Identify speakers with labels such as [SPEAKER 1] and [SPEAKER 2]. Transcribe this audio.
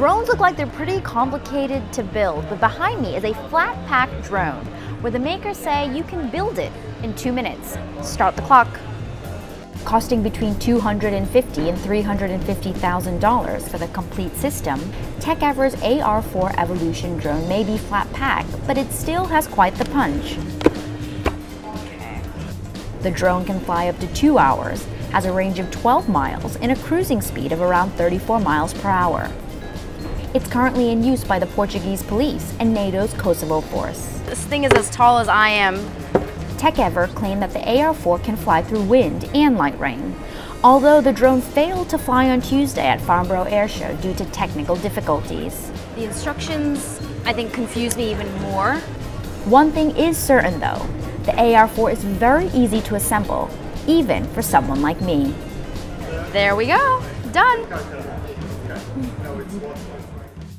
[SPEAKER 1] Drones look like they're pretty complicated to build, but behind me is a flat pack drone where the makers say you can build it in two minutes. Start the clock. Costing between $250 and $350,000 for the complete system, Tekever's AR4 Evolution drone may be flat pack, but it still has quite the punch. The drone can fly up to two hours, has a range of 12 miles, and a cruising speed of around 34 miles per hour. It's currently in use by the Portuguese police and NATO's Kosovo force.
[SPEAKER 2] This thing is as tall as I am.
[SPEAKER 1] Tekever claimed that the AR4 can fly through wind and light rain, although the drone failed to fly on Tuesday at Farnborough Airshow due to technical difficulties.
[SPEAKER 2] The instructions, I think, confuse me even more.
[SPEAKER 1] One thing is certain though, the AR4 is very easy to assemble, even for someone like me.
[SPEAKER 2] There we go. Done. Okay. No, it's lots